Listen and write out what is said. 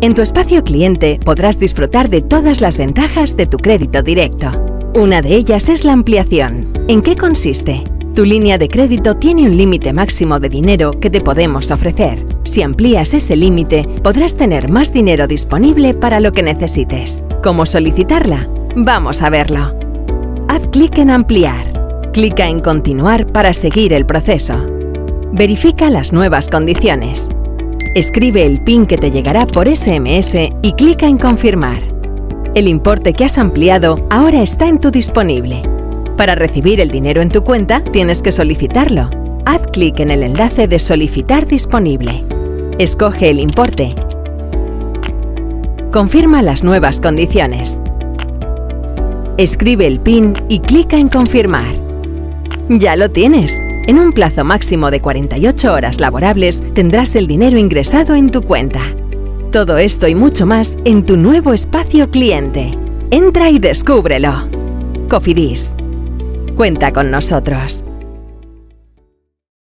En tu espacio cliente podrás disfrutar de todas las ventajas de tu crédito directo. Una de ellas es la ampliación. ¿En qué consiste? Tu línea de crédito tiene un límite máximo de dinero que te podemos ofrecer. Si amplías ese límite, podrás tener más dinero disponible para lo que necesites. ¿Cómo solicitarla? Vamos a verlo. Haz clic en Ampliar. Clica en Continuar para seguir el proceso. Verifica las nuevas condiciones. Escribe el PIN que te llegará por SMS y clica en Confirmar. El importe que has ampliado ahora está en tu disponible. Para recibir el dinero en tu cuenta tienes que solicitarlo. Haz clic en el enlace de Solicitar disponible. Escoge el importe. Confirma las nuevas condiciones. Escribe el PIN y clica en Confirmar. ¡Ya lo tienes! En un plazo máximo de 48 horas laborables tendrás el dinero ingresado en tu cuenta. Todo esto y mucho más en tu nuevo espacio cliente. Entra y descúbrelo. Cofidis. Cuenta con nosotros.